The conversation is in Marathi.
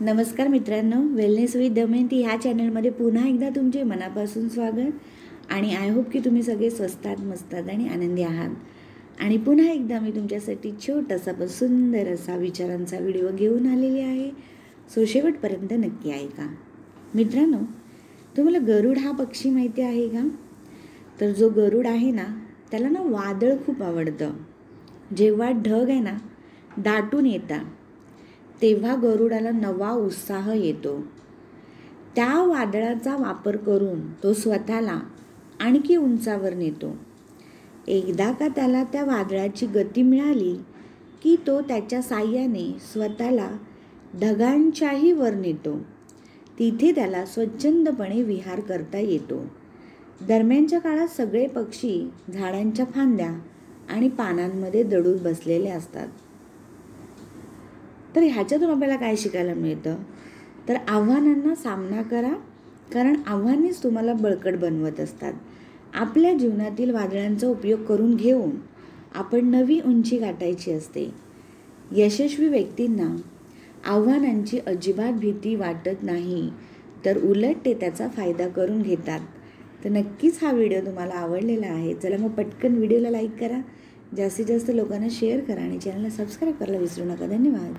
नमस्कार मित्रांनो वेलनेस विथ दमयंती ह्या चॅनलमध्ये पुन्हा एकदा तुमचे मनापासून स्वागत आणि आय होप की तुम्ही सगळे स्वस्तात मस्तात आणि आनंदी आहात. आणि पुन्हा एकदा मी तुमच्यासाठी छोटासा पण सुंदर असा विचारांचा व्हिडिओ घेऊन आलेली आहे. सो शेवटपर्यंत नक्की ऐका. मित्रांनो तुम्हाला गरुड हा पक्षी माहिती आहे का? तर जो गरुड आहे ना त्याला ना वादळ खूप आवडतं. जेव्हा ढग आहे ना दाटून येतात. तेव्हा गरुडाला नवा उत्साह येतो. त्या वादळाचा वापर करून तो स्वतःला आणखी उंचावर नेतो. एकदा का त्याला त्या वादळाची गती मिळाली की तो त्याच्या साह्याने स्वतःला ढगांच्याही वर नेतो. तिथे त्याला स्वच्छंदपणे विहार करता येतो. दरम्यानच्या काळात सगळे पक्षी झाडांच्या फांद्या आणि पानांमध्ये दडून बसलेले असतात. तर ह्याच्यातून आपल्याला काय शिकायला मिळतं? तर आव्हानांना सामना करा कारण आव्हानेच तुम्हाला बळकट बनवत असतात. आपल्या जीवनातील वादळांचा उपयोग करून घेऊन आपण नवी उंची गाठायची असते. यशस्वी व्यक्तींना आव्हानांची अजिबात भीती वाटत नाही तर उलट ते त्याचा फायदा करून घेतात. तर नक्कीच हा व्हिडिओ तुम्हाला आवडलेला आहे. चला मग पटकन व्हिडिओला लाईक करा. जास्तीत जास्त लोकांना शेअर करा आणि चॅनलला सबस्क्राईब करायला विसरू नका. धन्यवाद.